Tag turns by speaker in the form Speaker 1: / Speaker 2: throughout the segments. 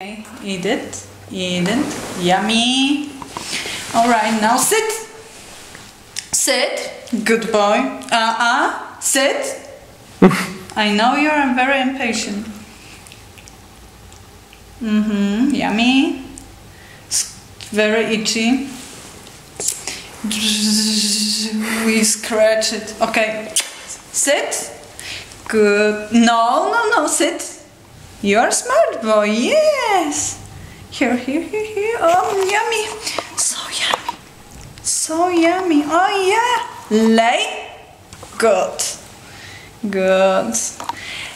Speaker 1: Okay, eat it, eat it, yummy. All right, now sit. Sit, good boy. Uh-uh, sit. I know you're very impatient. Mm-hmm, yummy. Very itchy. We scratch it. Okay, sit. Good. No, no, no, sit. You're a smart boy, yes. Here, here, here, here. Oh, yummy. So yummy. So yummy. Oh, yeah. Lay. Good. Good.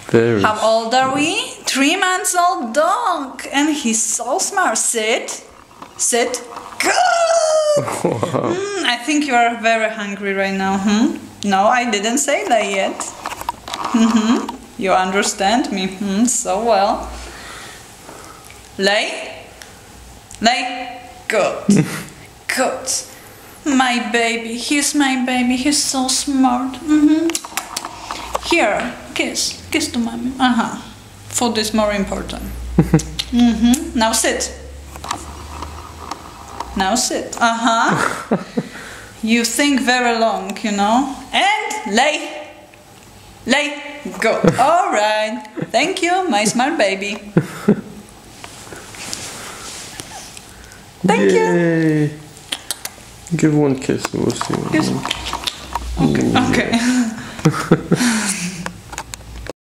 Speaker 2: Very.
Speaker 1: How old are we? Three months old dog. And he's so smart. Sit. Sit. Good. Mm, I think you are very hungry right now, hmm? No, I didn't say that yet. hmm You understand me hmm, so well. Lay. Lay. Good. Good. My baby. He's my baby. He's so smart. Mm -hmm. Here, kiss. Kiss to mommy. Uh-huh. Food is more important. mm -hmm. Now sit. Now sit. Uh-huh. you think very long, you know. And lay. Lay. Go. All right. Thank you, my smart baby. Thank you.
Speaker 2: Give one kiss and we'll see.
Speaker 1: Kiss. Okay. Okay.